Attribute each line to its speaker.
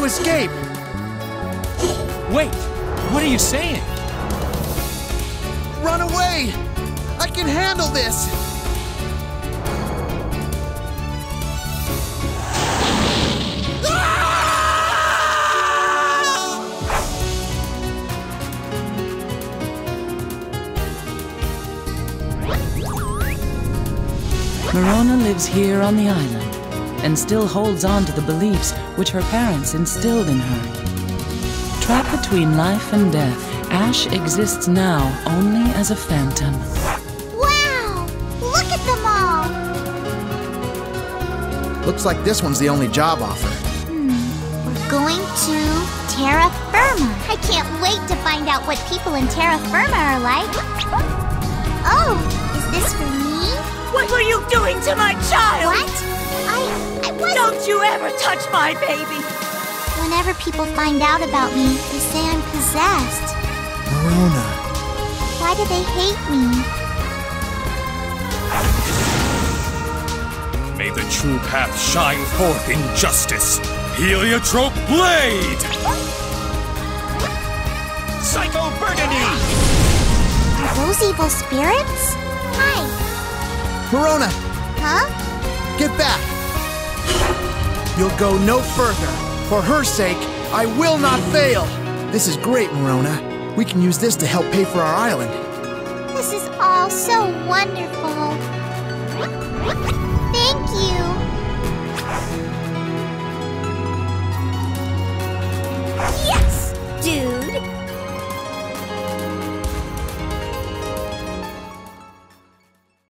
Speaker 1: to escape!
Speaker 2: Wait, what are you saying?
Speaker 1: Run away! I can handle this!
Speaker 3: Marona lives here on the island and still holds on to the beliefs which her parents instilled in her. Trapped between life and death, Ash exists now only as a phantom.
Speaker 4: Wow! Look at them all!
Speaker 1: Looks like this one's the only job offer. Hmm.
Speaker 4: We're going to Terra Firma. I can't wait to find out what people in Terra Firma are like. Oh, is this for me?
Speaker 5: What were you doing to my child?
Speaker 4: What? I, I wasn't...
Speaker 5: Don't you ever touch my baby!
Speaker 4: Whenever people find out about me, they say I'm possessed.
Speaker 1: Marona.
Speaker 4: Why do they hate me?
Speaker 6: May the true path shine forth in justice. Heliotrope Blade!
Speaker 2: Psycho Burgundy!
Speaker 4: Are those evil spirits? Hi.
Speaker 1: Marona,
Speaker 4: Huh?
Speaker 1: get back! You'll go no further. For her sake, I will not fail! This is great, Marona. We can use this to help pay for our island.
Speaker 4: This is all so wonderful.